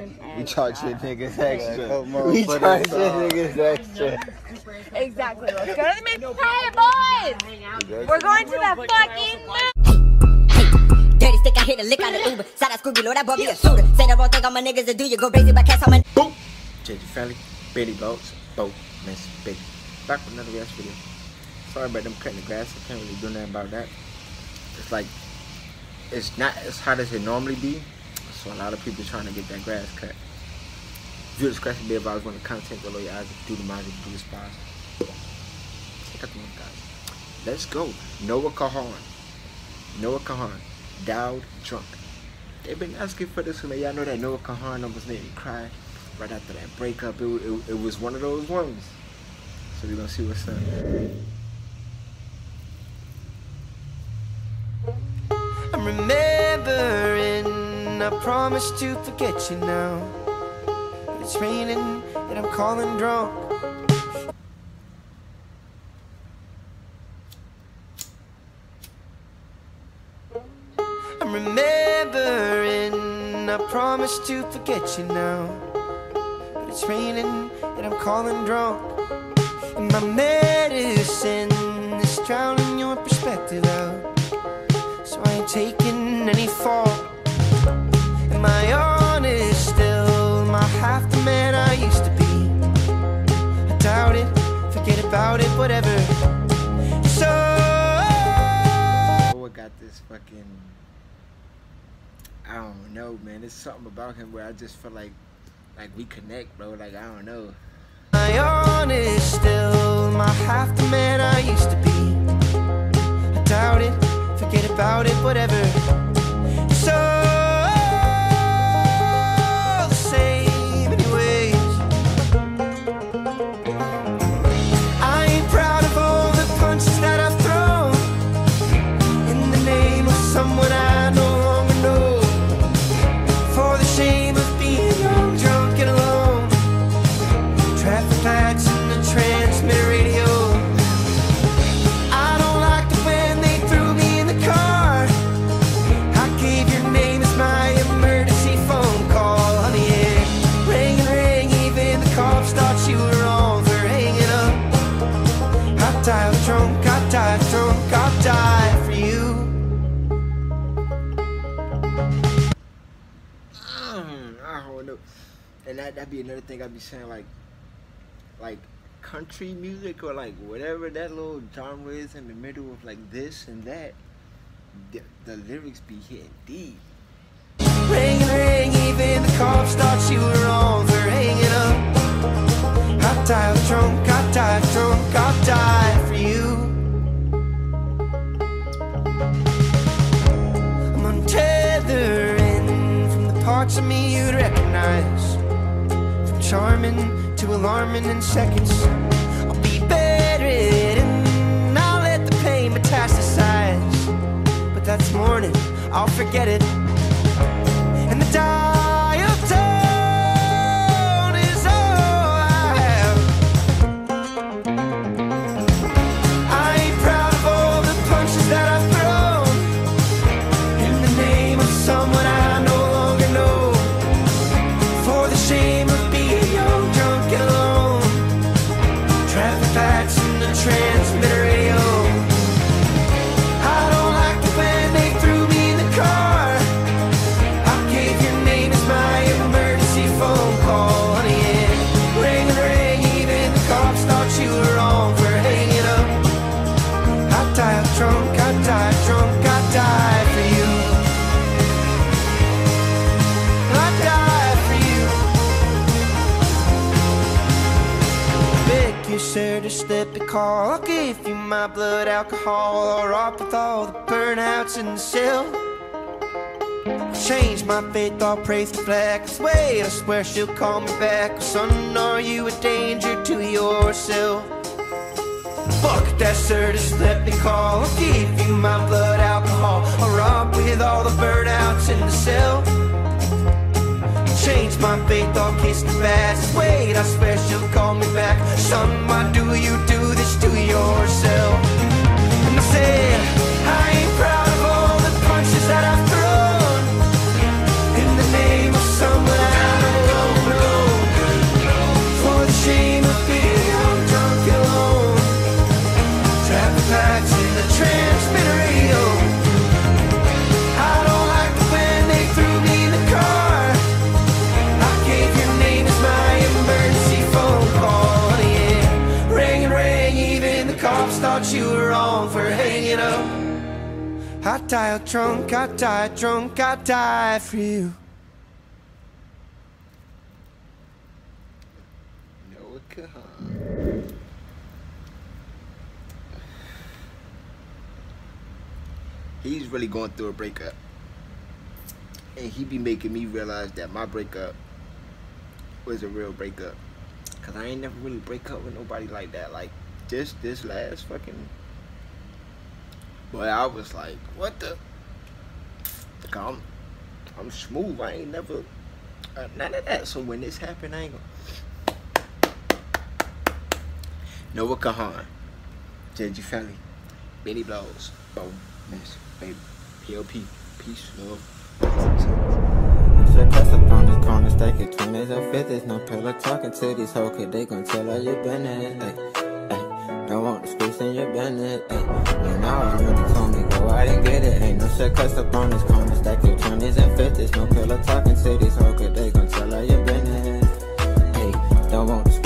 We charge the niggas extra. We charge it the niggas extra. Exactly. Let's go to the mid. Hey, boys! We're going to the fucking moon. Dirty stick, I hit a lick out of Uber. Side out Scooby, Lord, that boy be a shooter. Say the wrong thing on my niggas to do you go crazy, but cats on my. Boom. JJ Family, Billy Boats, Boat, Miss Big. Back with another reaction video. Sorry about them cutting the grass. I can't really do nothing about that. It's like, it's not as hot as it normally be. So a lot of people trying to get that grass cut. Viewer discretion be advised when the content below your eyes do the mind do the spies. Check out the one guys. Let's go. Noah Kahan. Noah Kahan. Dial drunk. They've been asking for this one. Y'all know that Noah Kahan almost made me cry right after that breakup. It, it, it was one of those ones. So we're gonna see what's up. I'm remembering I promised to forget you now. It's raining and I'm calling drunk. I'm remembering I promised to forget you now. But it's raining and I'm calling drunk. And my medicine is drowning your perspective out. So I ain't taking whatever. So Noah got this fucking. I don't know, man. There's something about him where I just feel like, like we connect, bro. Like I don't know. Am I honest still? I half the man I used to be? I doubt it, forget about it, whatever. And that that'd be another thing I'd be saying like, like country music or like whatever that little genre is in the middle of like this and that. The, the lyrics be hitting deep. Ring ring, even the cops thought you were wrong for hanging up. I died drunk, I died drunk, I died for you. I'm untethering from the parts of me you'd recognize. Charming to alarming in seconds. I'll be bedridden, I'll let the pain metastasize. But that's morning, I'll forget it. And the you, sir, to slip a call. I'll give you my blood alcohol. I'll rock with all the burnouts in the cell. Change my faith, I'll praise the flag. Cause wait, I swear she'll call me back. Son, are you a danger to yourself? Fuck that, just let me call. I'll give you my blood alcohol. I'll rock with all the burnouts in the cell. I'll kiss the past. Wait, I swear she'll call me back. Son, why do you do this to yourself? And I said, cops thought you were on for hanging up. I died a I died a I die for you. Noah Kahan. He's really going through a breakup. And he be making me realize that my breakup was a real breakup. Cause I ain't never really break up with nobody like that. Like just this last fucking Boy, I was like, what the? Like, I'm, I'm smooth. I ain't never, uh, none of that. So when this happened, I ain't gonna. Noah Kahan, JG Felly, Benny Blows, Bo, Miss, Baby, PLP, Peace, Love. Shit, press up on this corner, stack it 20s or 50s. No pillow talking to these hoes, cause they gon' tell her you been it in your business. And I was really go out and get it. Ain't no shit cussed up on this corner. Stack your 20s and 50s. No killer talking cities, hoe, cause they gon' tell her your business. Ay, don't want this